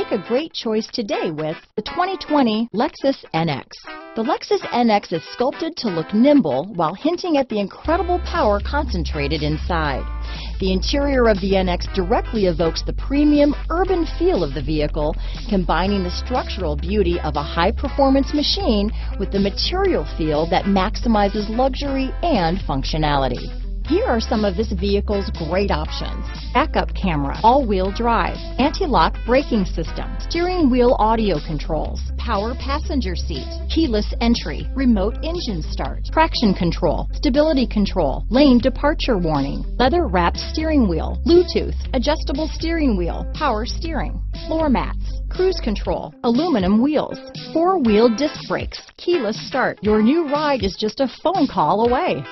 Make a great choice today with the 2020 Lexus NX. The Lexus NX is sculpted to look nimble while hinting at the incredible power concentrated inside. The interior of the NX directly evokes the premium urban feel of the vehicle, combining the structural beauty of a high-performance machine with the material feel that maximizes luxury and functionality. Here are some of this vehicle's great options. Backup camera, all-wheel drive, anti-lock braking system, steering wheel audio controls, power passenger seat, keyless entry, remote engine start, traction control, stability control, lane departure warning, leather wrapped steering wheel, Bluetooth, adjustable steering wheel, power steering, floor mats, cruise control, aluminum wheels, four-wheel disc brakes, keyless start. Your new ride is just a phone call away.